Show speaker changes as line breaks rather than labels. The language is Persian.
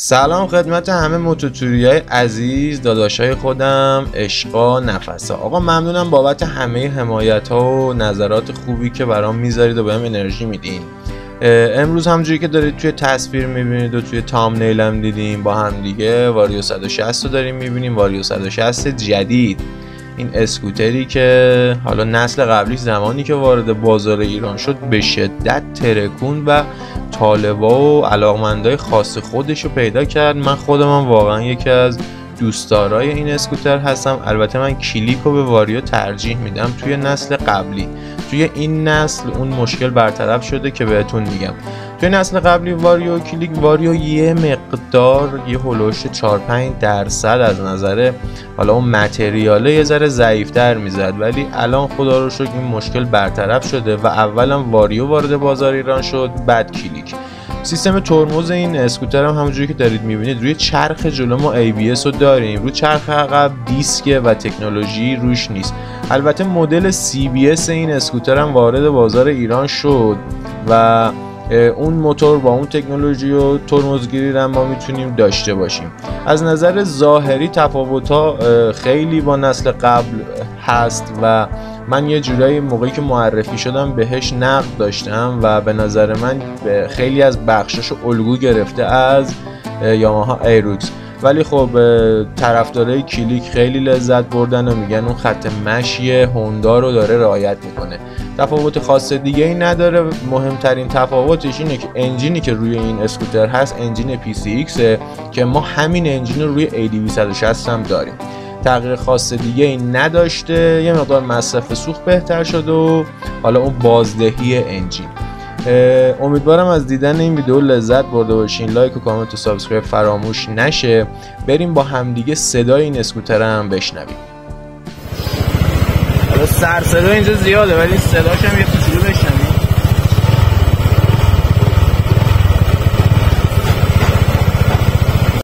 سلام خدمت همه موتوتوری های عزیز داداش های خودم عشقا نفسا. آقا ممنونم بابت همه حمایت ها و نظرات خوبی که برام می‌ذارید و بهم انرژی میدین. امروز همجوری که دارید توی تصویر می‌بینید و توی تام هم دیدیم با هم دیگه واریو 160 رو داریم می‌بینیم واریو 160 جدید. این اسکوتری که حالا نسل قبلی زمانی که وارد بازار ایران شد به شدت ترکون و طالبا و علاقمندای خاص خودش رو پیدا کرد. من خودم واقعا یکی از دوستدارای این اسکوتر هستم. البته من کلیک رو به واریو ترجیح میدم توی نسل قبلی. توی این نسل اون مشکل برطرف شده که بهتون میگم. توی نسل قبلی واریو کلیک واریو یه مقدار یه هلوش 4 5 درصد از نظر حالا اون material ه یه ذره ضعیفتر می‌زد. ولی الان خدا رو شکر این مشکل برطرف شده و اولا واریو وارد بازار ایران شد بعد کلیک. سیستم ترمز این اسکوتر هم همونجوری که دارید می‌بینید روی چرخ جلو ما ABS رو داریم. روی چرخ عقب دیسک و تکنولوژی روش نیست. البته مدل CBS این اسکوتر هم وارد بازار ایران شد و اون موتور با اون تکنولوژی و ترمزگیری رو ما می‌تونیم داشته باشیم. از نظر ظاهری تفاوت ها خیلی با نسل قبل هست و من یه جورایی موقعی که معرفی شدم بهش نقد داشتم و به نظر من خیلی از بخشش الگو گرفته از یاماها ایروکس. ولی خب طرفدارای کلیک خیلی لذت بردن و میگن اون خط مشی هوندا رو داره رعایت می‌کنه. تفاوت خاص دیگه ای نداره. مهمترین تفاوتش اینه که engine ی که روی این اسکوتر هست engine PCX که ما همین engine رو روی AD260 هم داریم. تغییر خاص دیگه ای نداشته. یه مقدار مصرف سوخت بهتر شده و حالا اون بازدهی engine. امیدوارم از دیدن این ویدیو لذت برده باشین. لایک و کامنت و subscribe فراموش نشه. بریم با همدیگه صدای این اسکوتر هم بشنویم. حالا سر اینجا زیاده ولی صداش هم یه